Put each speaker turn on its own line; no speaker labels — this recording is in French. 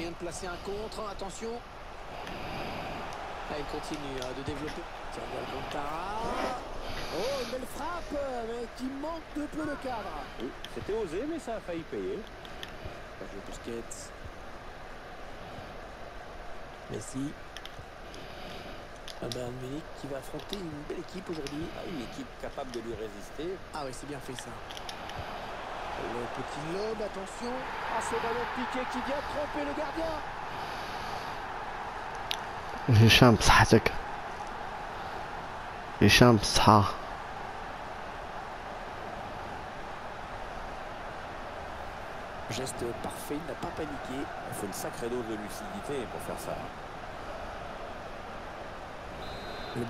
de placer un contre. Attention. Là, il continue hein, de développer. Tiens. Oh, une belle frappe, mais qui manque de peu le cadre.
Oui, C'était osé, mais ça a failli payer.
Busquets. Messi. Un Bayern Munich qui va affronter une belle équipe aujourd'hui.
Ah, Une équipe capable de lui résister.
Ah oui, c'est bien fait ça petit lob, attention. Ah, à ce ballon piqué qui vient tromper le gardien.
هشام بصحتك هشام بصحة
Geste parfait, il n'a pas paniqué.
Il faut une sacrée dose de lucidité pour faire ça. Le